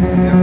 Yeah.